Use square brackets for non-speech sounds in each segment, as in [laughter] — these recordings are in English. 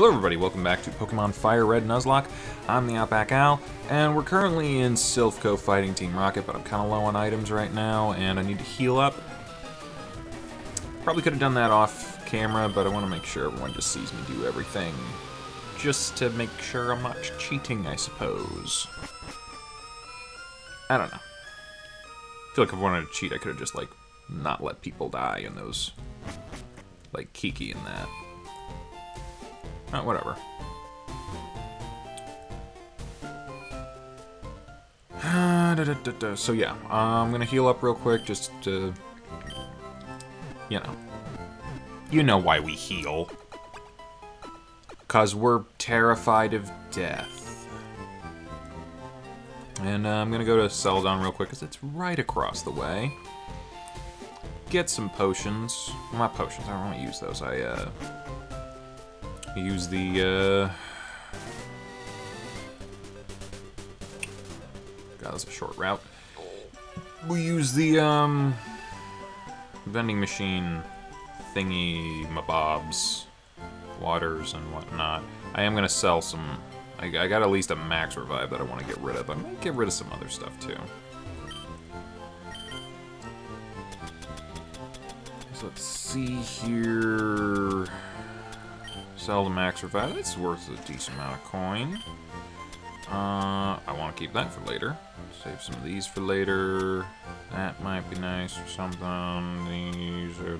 Hello everybody, welcome back to Pokemon Fire Red Nuzlocke. I'm the Outback Al, and we're currently in Silph Co fighting Team Rocket, but I'm kind of low on items right now, and I need to heal up. Probably could have done that off camera, but I want to make sure everyone just sees me do everything. Just to make sure I'm not cheating, I suppose. I don't know. I feel like if I wanted to cheat, I could have just, like, not let people die in those, like, Kiki and that. Oh, whatever. so yeah, I'm gonna heal up real quick just to, you know. You know why we heal. Because we're terrified of death. And uh, I'm gonna go to Celadon real quick because it's right across the way. Get some potions. Not potions, I don't want to use those. I, uh, use the, uh... God, that's a short route. We use the, um... Vending machine thingy, mabobs, waters, and whatnot. I am gonna sell some... I, I got at least a max revive that I want to get rid of. I might get rid of some other stuff, too. So let's see here... Sell the max revive. That's worth a decent amount of coin. Uh, I want to keep that for later. Save some of these for later. That might be nice or something. These. Are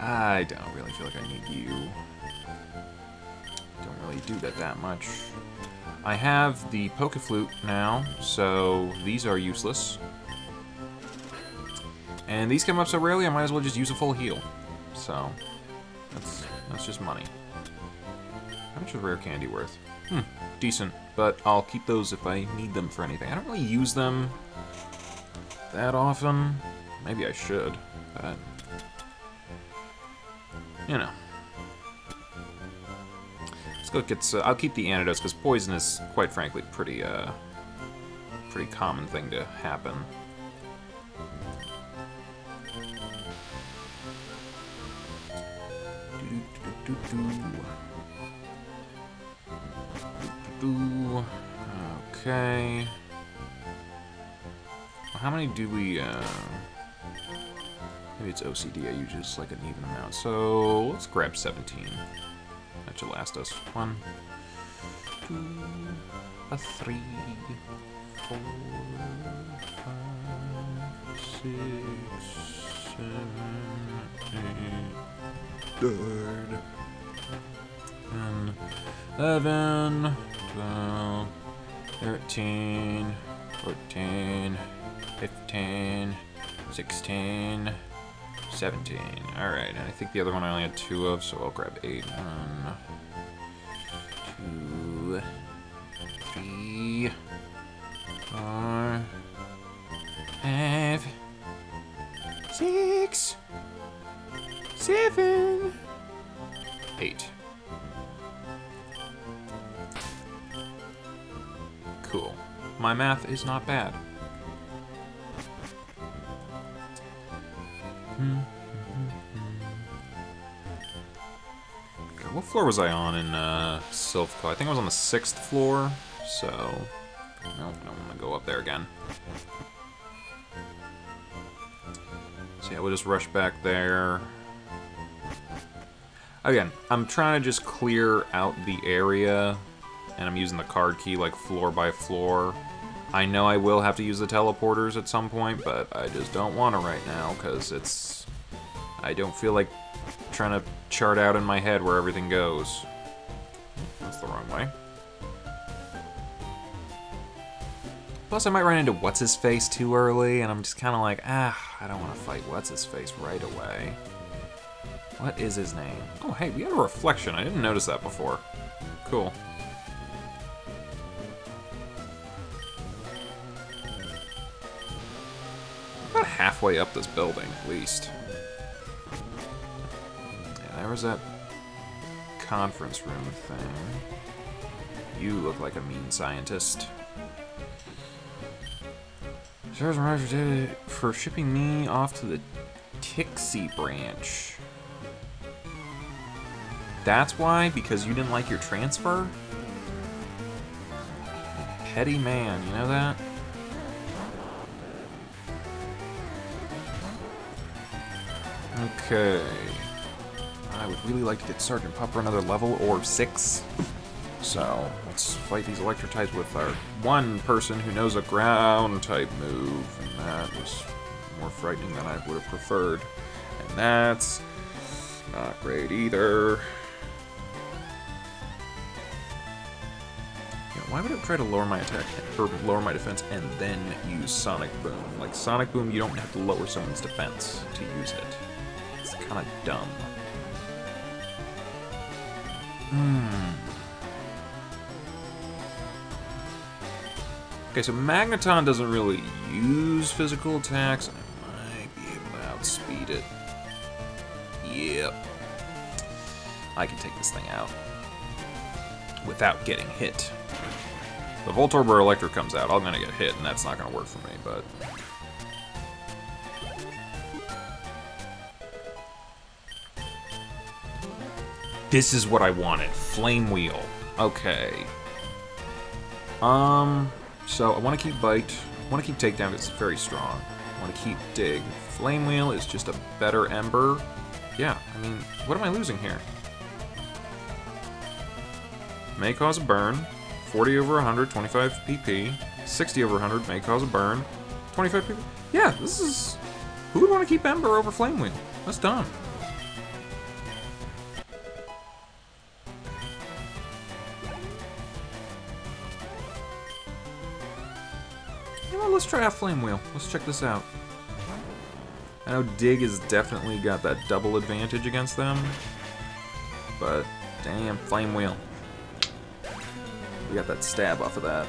I don't really feel like I need you. Don't really do that that much. I have the Pokeflute now, so these are useless. And these come up so rarely, I might as well just use a full heal. So, that's, that's just money. How much is rare candy worth? Hmm, decent. But I'll keep those if I need them for anything. I don't really use them that often. Maybe I should, but... You know. Let's go get... I'll keep the antidotes, because poison is, quite frankly, pretty, uh... Pretty common thing to happen. Do do. Okay. How many do we, uh... Maybe it's OCD, I use just like an even amount. So, let's grab 17. That should last us. One, two, a three, four, five, six, seven, eight, third. 11, 12, 13, 14, 15, 16, 17. Alright, and I think the other one I only had two of, so I'll grab eight. One, two, three, four, My math is not bad. Okay, what floor was I on in uh? I think I was on the sixth floor, so... I don't want to go up there again. So yeah, we'll just rush back there. Again, I'm trying to just clear out the area and I'm using the card key like floor by floor. I know I will have to use the teleporters at some point, but I just don't want to right now because it's... I don't feel like trying to chart out in my head where everything goes. That's the wrong way. Plus, I might run into What's-His-Face too early, and I'm just kind of like, ah, I don't want to fight What's-His-Face right away. What is his name? Oh, hey, we have a reflection. I didn't notice that before. Cool. Halfway up this building, at least. Yeah, there was that conference room thing. You look like a mean scientist. Sarah's arrived for shipping me off to the Tiksi branch. That's why? Because you didn't like your transfer? Petty man, you know that? Okay. I would really like to get Sergeant Pupper another level or six. So, let's fight these electric types with our one person who knows a ground type move. And that was more frightening than I would have preferred. And that's not great either. Why would I try to lower my attack, or lower my defense, and then use Sonic Boom? Like, Sonic Boom, you don't have to lower someone's defense to use it. Kind of dumb. Hmm. Okay, so Magneton doesn't really use physical attacks. I might be able to outspeed it. Yep. I can take this thing out. Without getting hit. The Voltorb or Electric comes out, I'm gonna get hit, and that's not gonna work for me, but... This is what I wanted. Flame Wheel. Okay. Um, so I want to keep Bite. I want to keep Takedown it's very strong. I want to keep Dig. Flame Wheel is just a better Ember. Yeah, I mean, what am I losing here? May cause a burn. 40 over 100, 25 PP. 60 over 100 may cause a burn. 25 PP. Yeah, this is... Who would want to keep Ember over Flame Wheel? That's dumb. Try out Flame Wheel. Let's check this out. I know Dig has definitely got that double advantage against them, but damn, Flame Wheel. We got that stab off of that.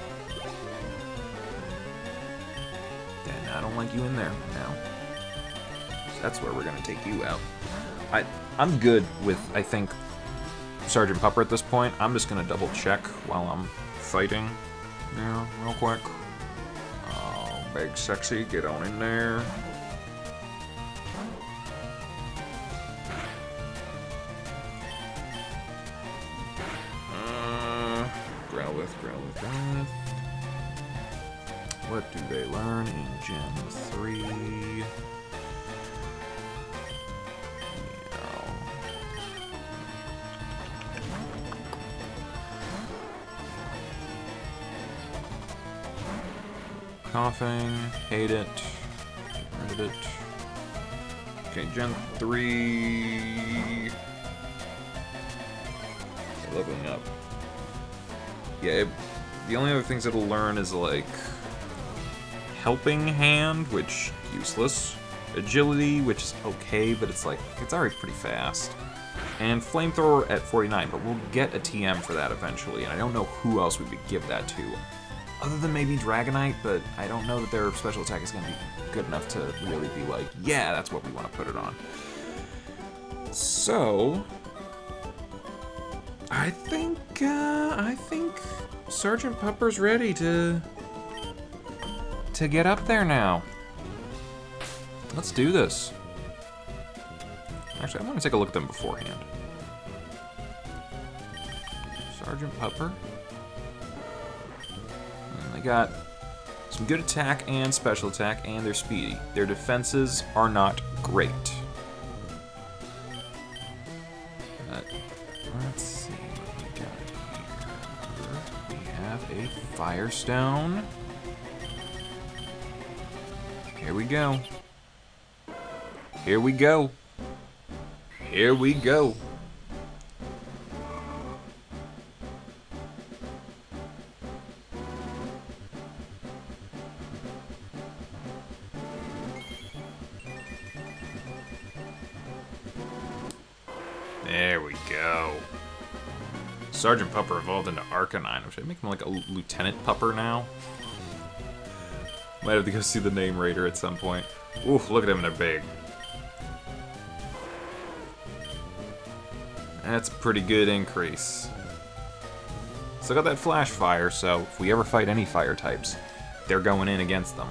And I don't like you in there now. That's where we're gonna take you out. I I'm good with I think Sergeant Pupper at this point. I'm just gonna double check while I'm fighting. Yeah, real quick. Big sexy, get on in there. Uh. What do they learn in Gen 3? Koffing, hate it, get rid of it. Okay, Gen 3... Leveling up. Yeah, it, the only other things it'll learn is like... Helping Hand, which, useless. Agility, which is okay, but it's like, it's already pretty fast. And Flamethrower at 49, but we'll get a TM for that eventually, and I don't know who else we would give that to. Other than maybe Dragonite, but I don't know that their special attack is going to be good enough to really be like, yeah, that's what we want to put it on. So, I think, uh, I think Sergeant Pupper's ready to, to get up there now. Let's do this. Actually, I want to take a look at them beforehand. Sergeant Pupper. They got some good attack and special attack, and they're speedy. Their defenses are not great. But let's see what we got here. We have a Firestone. Here we go. Here we go. Here we go. Arcanine. Should I make him like a Lieutenant Pupper now? Might have to go [laughs] see the name Raider at some point. Oof, look at him, they're big. That's a pretty good increase. Still got that Flash Fire, so if we ever fight any fire types, they're going in against them.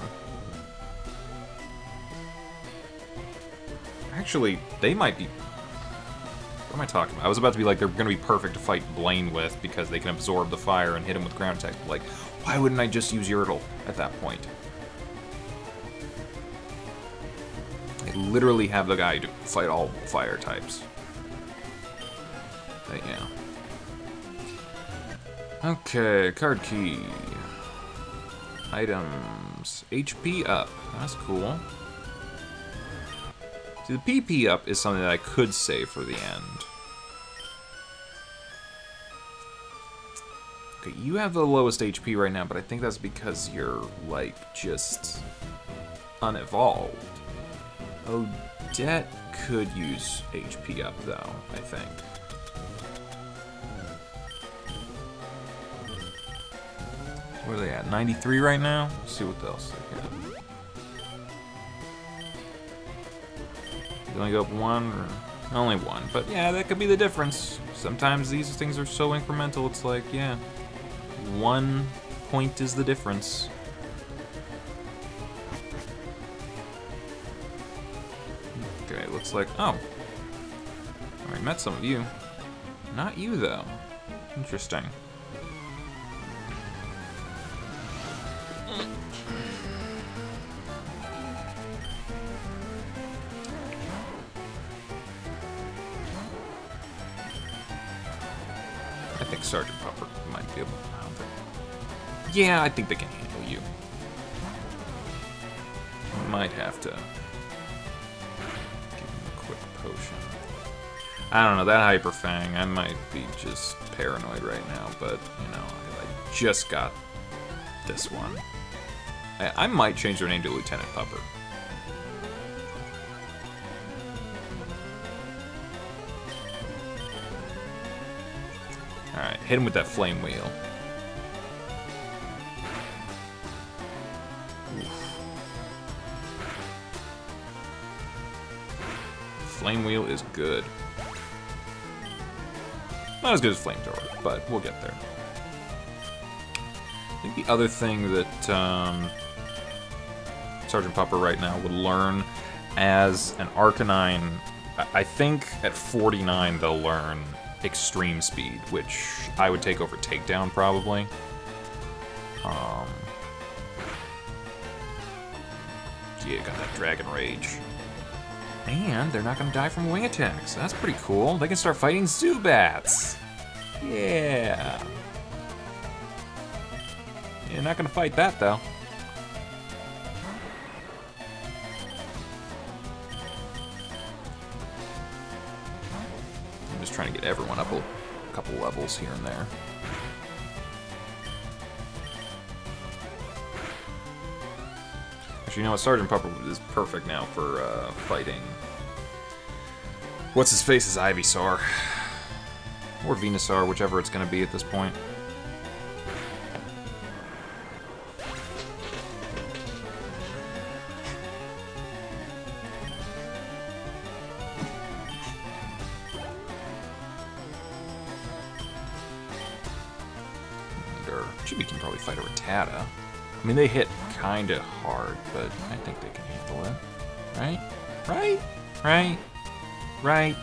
Actually, they might be What am I talking about? I was about to be like, they're going to be perfect to fight Blaine with because they can absorb the fire and hit him with ground attack. Like, why wouldn't I just use Yertle at that point? I literally have the guy to fight all fire types. But yeah. Okay, card key. Items. HP up. That's cool. See, the PP up is something that I could save for the end. Okay, you have the lowest HP right now, but I think that's because you're, like, just unevolved. Oh, Odette could use HP up, though, I think. What are they at? 93 right now? Let's see what else they got. They only go up one, or only one. But yeah, that could be the difference. Sometimes these things are so incremental, it's like, yeah, one point is the difference. Okay, looks like, oh. I met some of you. Not you, though. Interesting. Yeah, I think they can handle you. Might have to give him a quick potion. I don't know, that Hyper Fang, I might be just paranoid right now, but, you know, I just got this one. I, I might change their name to Lieutenant Pupper. Alright, hit him with that flame wheel. Flame wheel is good. Not as good as flamethrower, but we'll get there. I think the other thing that um, Sergeant Pupper right now would learn as an Arcanine, I think at 49 they'll learn extreme speed, which I would take over takedown probably. Um, yeah, got that Dragon Rage. And they're not to die from wing attacks. That's pretty cool. They can start fighting Zubats. Yeah. You're not to fight that, though. I'm just trying to get everyone up a couple levels here and there. Actually, you know what? Sergeant Pepper is perfect now for uh, fighting. What's his face is Ivysaur. Or Venusaur, whichever it's going to be at this point. Can probably fight a. I mean, they hit kind of hard, but I think they can handle it. Right? Right? Right? Right?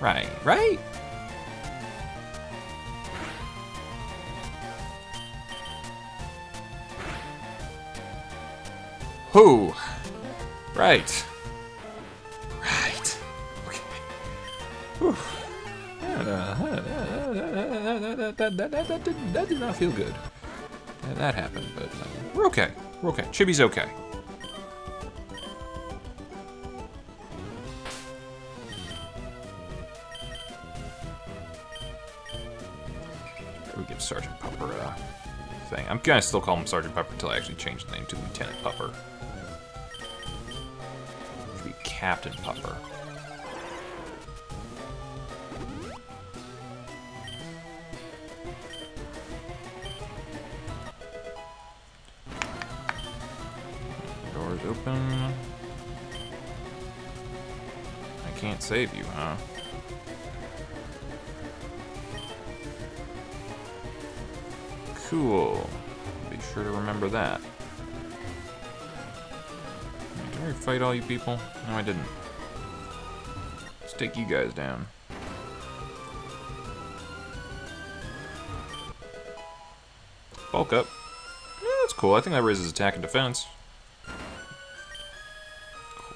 Right? Right? Who? Right. Right. Okay. Whew. That, that did not feel good. That, that happened, but uh, we're okay. We're okay. Chibi's okay. We give Sergeant Pupper a thing. I'm gonna still call him Sergeant Pupper until I actually change the name to Lieutenant Pupper. Should be Captain Pupper. Open. I can't save you, huh? Cool. Be sure to remember that. Did I fight all you people? No, I didn't. Let's take you guys down. Bulk up. Yeah, that's cool. I think that raises attack and defense.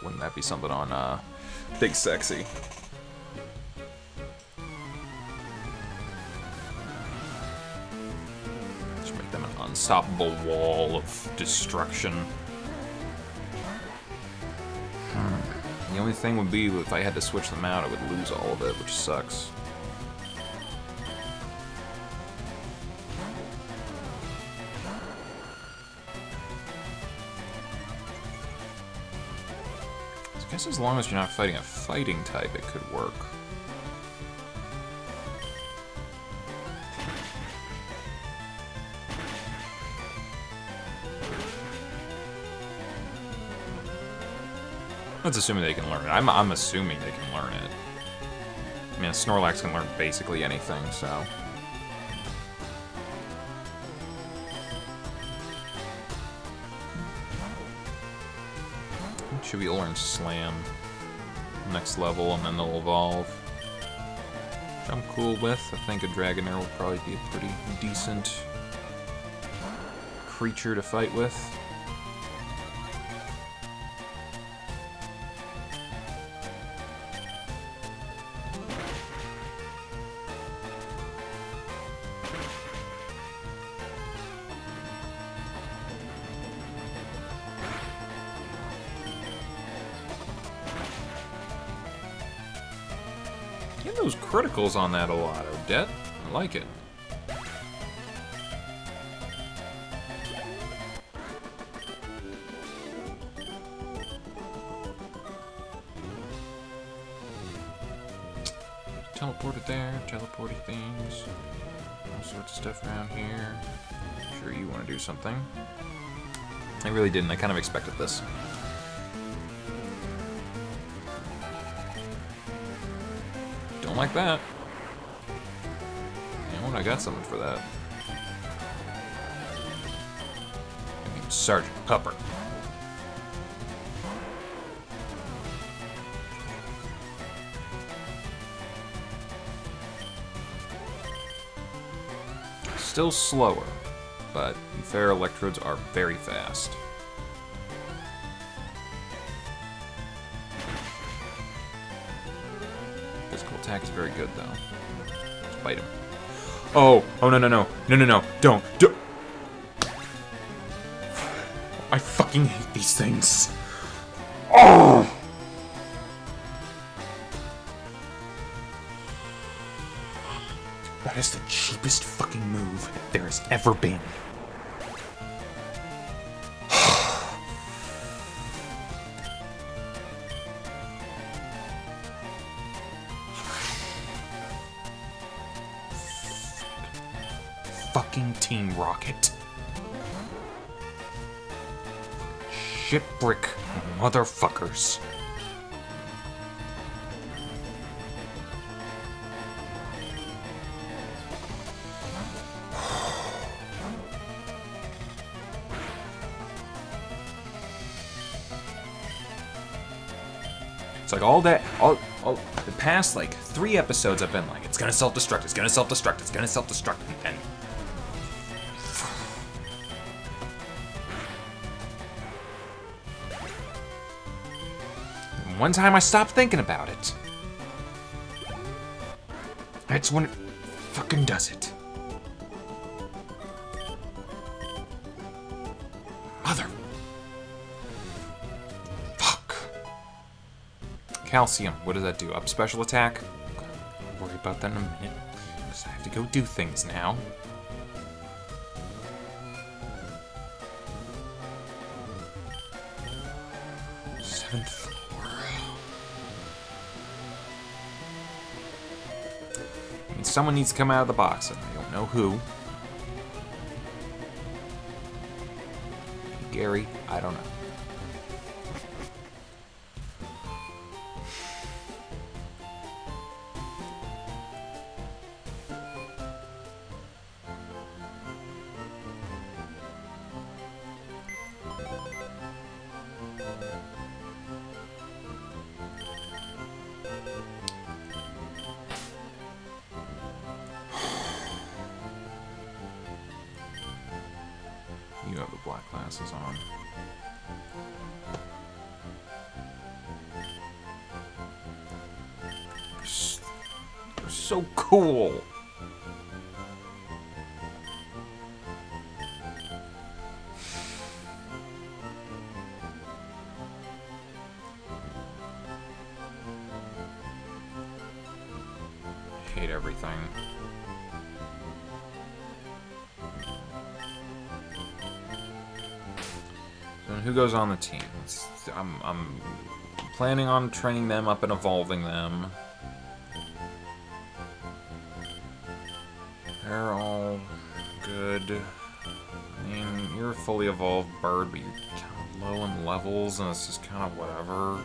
Wouldn't that be something on uh, Big Sexy? Just make them an unstoppable wall of destruction. Hmm. The only thing would be if I had to switch them out, I would lose all of it, which sucks. Guess as long as you're not fighting a fighting type, it could work. That's assuming they can learn it. I'm, I'm assuming they can learn it. I mean, Snorlax can learn basically anything, so... Should be learn Slam next level, and then they'll evolve. Which I'm cool with. I think a Dragonair will probably be a pretty decent creature to fight with. On that a lot, Odette. I like it. Teleported there, teleporty things, all sorts of stuff around here. Sure you want to do something. I really didn't, I kind of expected this. Don't like that. Know I got something for that. Sergeant Pupper. Still slower, but fair electrodes are very fast. Physical attack is very good, though. Let's bite him. Oh! Oh, no, no, no. No, no, no. Don't. Don't. I fucking hate these things. Oh! That is the cheapest fucking move there has ever been. Fucking Team Rocket. Shit brick motherfuckers. [sighs] It's like all that, all, all, the past like three episodes I've been like, it's gonna self-destruct, it's gonna self-destruct, it's gonna self-destruct, one time I stopped thinking about it. That's when it fucking does it. Mother. Fuck. Calcium, what does that do? Up special attack? I'll worry about that in a minute. Because I have to go do things now. Seventh someone needs to come out of the box, and I don't know who. Gary, I don't know. Hate everything. So who goes on the team? I'm, I'm planning on training them up and evolving them. They're all good. I mean, you're a fully evolved bird, but you're kind of low in levels, and it's just kind of whatever.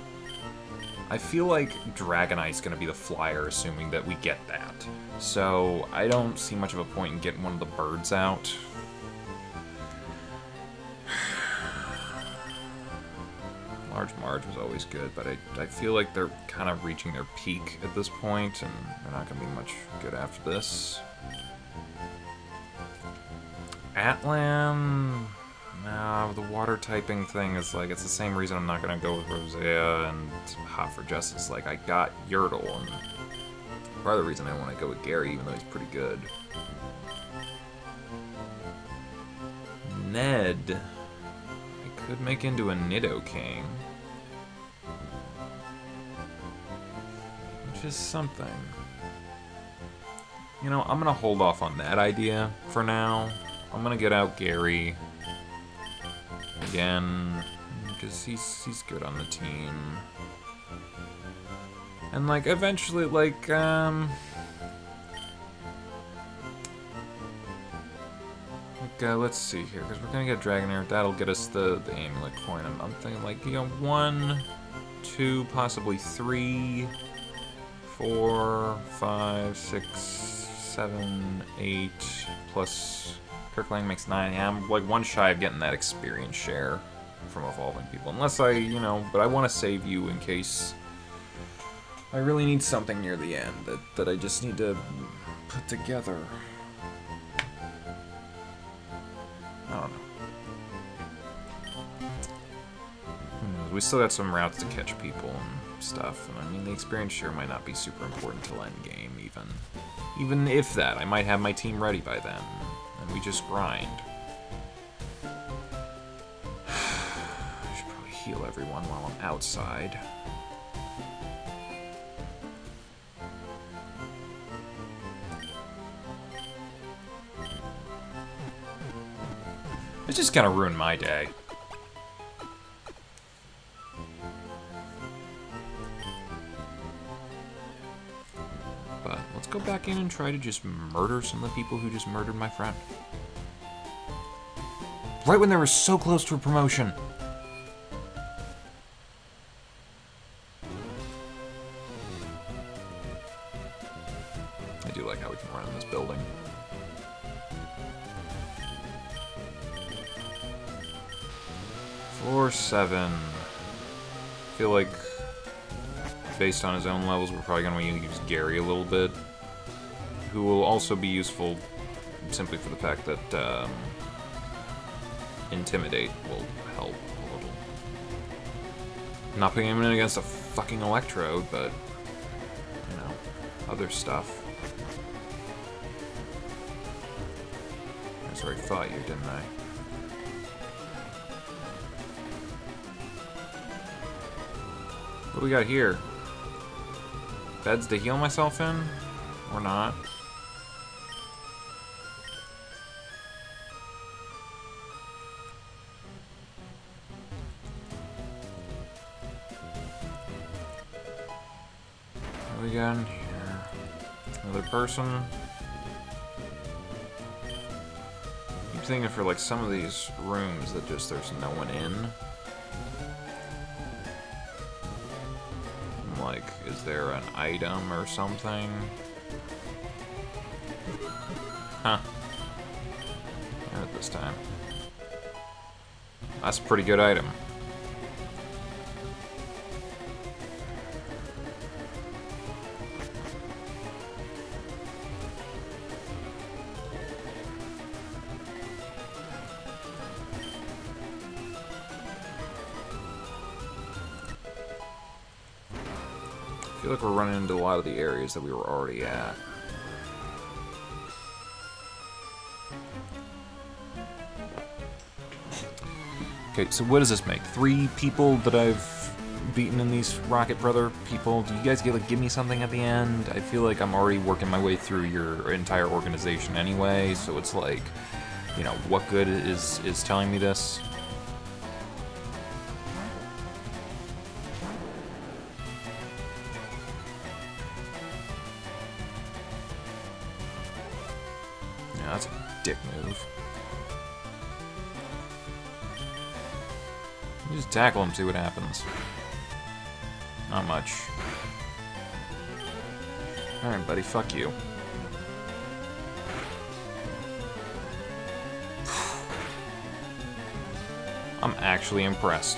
I feel like Dragonite's gonna be the flyer, assuming that we get that. So, I don't see much of a point in getting one of the birds out. [sighs] Large Marge was always good, but I, I feel like they're kind of reaching their peak at this point, and they're not gonna be much good after this. Atlan... The water typing thing is like, it's the same reason I'm not gonna go with Rosea and Hot for Justice. Like, I got Yertle, and part of the reason I want to go with Gary, even though he's pretty good. Ned. I could make into a Nidoking. Which is something. You know, I'm gonna hold off on that idea for now. I'm gonna get out Gary again because he's he's good on the team. And like eventually, like um, like uh, let's see here because we're gonna get Dragonair. That'll get us the the amulet coin. I'm, I'm thinking like you know one, two, possibly three, four, five, six, seven, eight, plus Kirkland makes nine. Yeah, I'm like one shy of getting that experience share from evolving people. Unless I, you know, but I want to save you in case I really need something near the end that, that I just need to put together. I don't know. Hmm, we still got some routes to catch people and stuff, and I mean, the experience share might not be super important till endgame, even. Even if that, I might have my team ready by then we just grind. [sighs] I should probably heal everyone while I'm outside. It's just gonna ruin my day. Back in and try to just murder some of the people who just murdered my friend. Right when they were so close to a promotion. I do like how we can run in this building. Four, seven. I feel like based on his own levels, we're probably going to use Gary a little bit, who will also be useful simply for the fact that um, Intimidate will help a little. Not putting him in against a fucking Electrode, but, you know, other stuff. That's where fought you, didn't I? What do we got here? beds to heal myself in? Or not? Person? I'm thinking for like some of these rooms that just there's no one in. Like, is there an item or something? Huh. Not this time. That's a pretty good item. Feel like we're running into a lot of the areas that we were already at. Okay, so what does this make? Three people that I've beaten in these Rocket Brother people? Do you guys get like give me something at the end? I feel like I'm already working my way through your entire organization anyway, so it's like, you know, what good is is telling me this? Move. Just tackle him, see what happens. Not much. Alright, buddy, fuck you. [sighs] I'm actually impressed.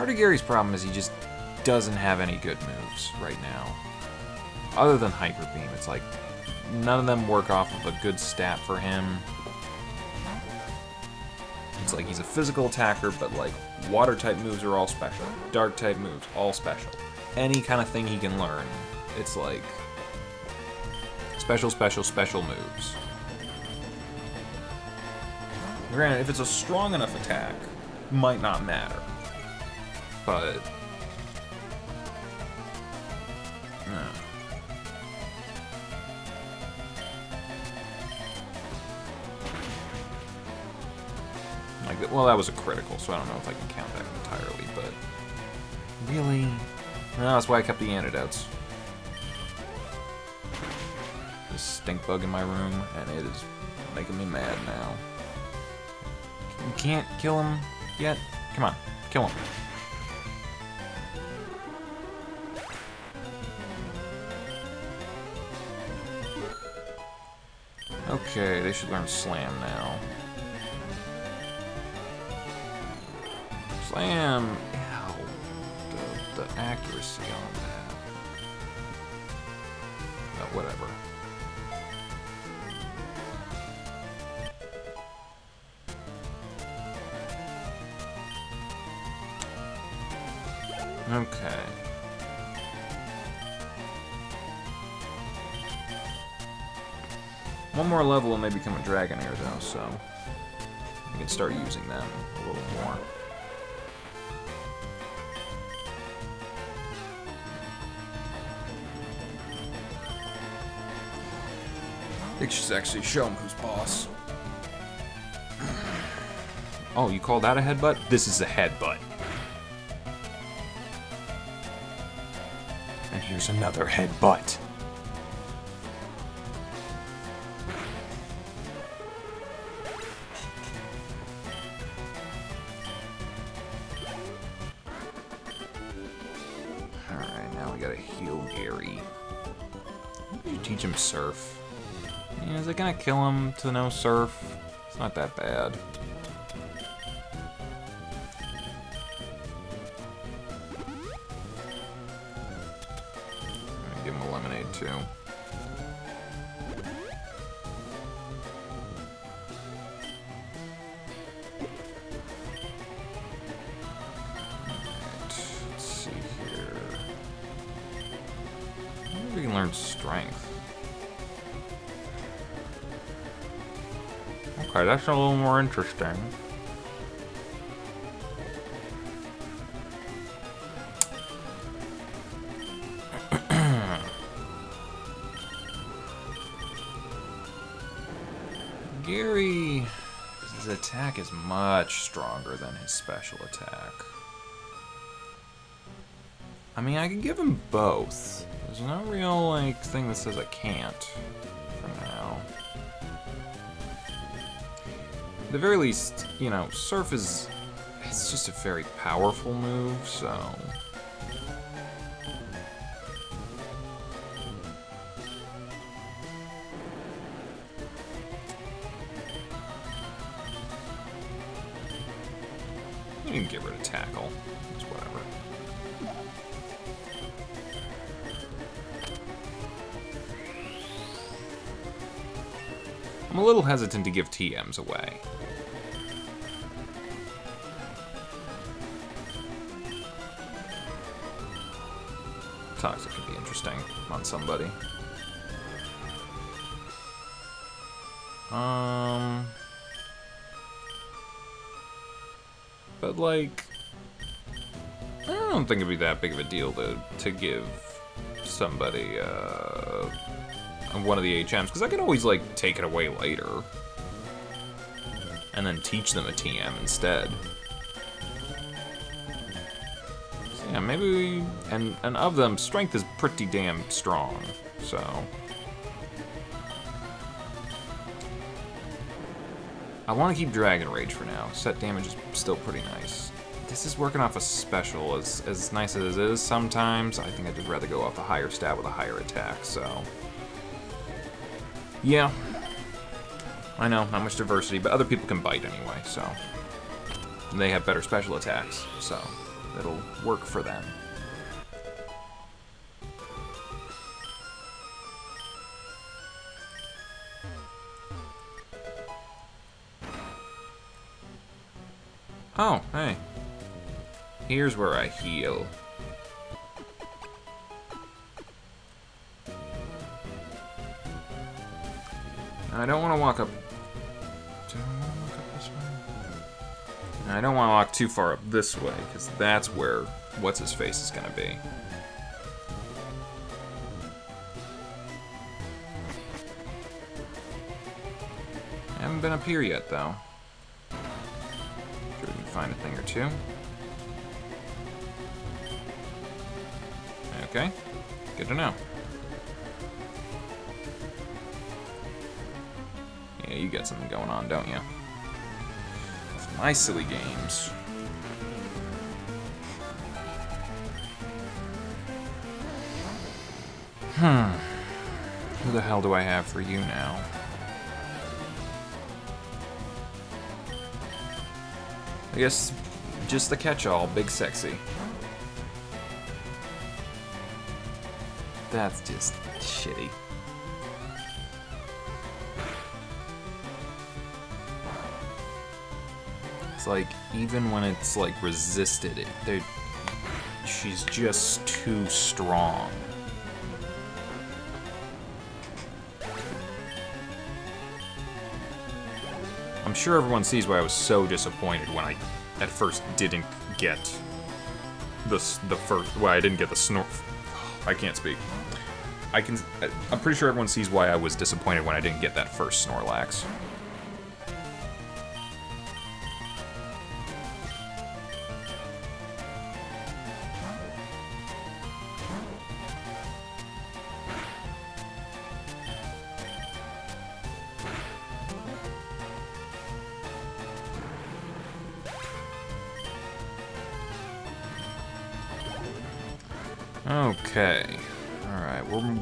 Part of Gary's problem is he just doesn't have any good moves right now. Other than Hyper Beam, it's like none of them work off of a good stat for him. It's like he's a physical attacker, but like water type moves are all special. Dark type moves, all special. Any kind of thing he can learn, it's like special, special, special moves. Granted, if it's a strong enough attack, might not matter. But no. Like, well, that was a critical, so I don't know if I can count that entirely, but... Really? No, that's why I kept the antidotes. This stink bug in my room, and it is making me mad now. You can't kill him yet? Come on, kill him. Okay, they should learn Slam now. Slam! Ow. The, the accuracy on that. No, whatever. Okay. One more level and they become a Dragonair though, so I can start using them a little more. I think she's actually show him who's boss. Oh, you call that a headbutt? This is a headbutt. And here's another headbutt. Surf. Yeah, is it gonna kill him to no surf? It's not that bad. Give him a lemonade too. Let's see here. If we can learn strength. That's a little more interesting. [coughs] Gary, his attack is much stronger than his special attack. I mean, I can give him both. There's no real, like, thing that says I can't the very least, you know, Surf is... It's just a very powerful move, so... I'm a little hesitant to give TMs away. Toxic could be interesting on somebody. Um... But, like... I don't think it'd be that big of a deal to, to give somebody, uh... One of the HMs, because I can always, like, take it away later. And then teach them a TM instead. So, yeah, maybe we... And, and of them, strength is pretty damn strong, so... I want to keep Dragon Rage for now. Set damage is still pretty nice. This is working off a special, as, as nice as it is sometimes. I think I'd just rather go off a higher stat with a higher attack, so... Yeah. I know, not much diversity, but other people can bite anyway, so... And they have better special attacks, so it'll work for them. Oh, hey. Here's where I heal. I don't want to walk up... Do I want to walk up this way? I don't want to walk too far up this way, because that's where What's-His-Face is going to be. I haven't been up here yet, though Should we find a thing or two. Okay, good to know. You got something going on, don't you? my silly games. Hmm. Who the hell do I have for you now? I guess just the catch-all, Big Sexy. That's just shitty. It's like, even when it's like resisted, it, she's just too strong. I'm sure everyone sees why I was so disappointed when I at first didn't get the the first. Why I didn't get the snort. I can't speak. I can. I'm pretty sure everyone sees why I was disappointed when I didn't get that first Snorlax. Okay. Alright, we're,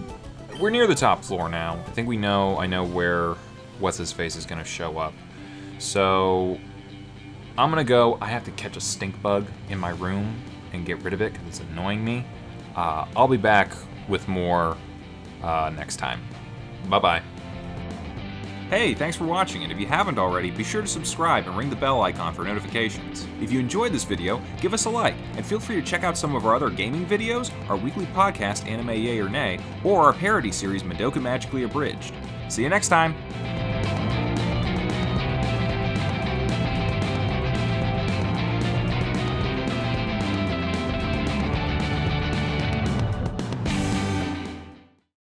we're near the top floor now. I think we know, I know where What's-His-Face is going to show up. So, I'm going to go, I have to catch a stink bug in my room and get rid of it because it's annoying me. Uh, I'll be back with more uh, next time. Bye-bye. Hey, thanks for watching, and if you haven't already, be sure to subscribe and ring the bell icon for notifications. If you enjoyed this video, give us a like, and feel free to check out some of our other gaming videos, our weekly podcast Anime Yay or Nay, or our parody series Madoka Magically Abridged. See you next time!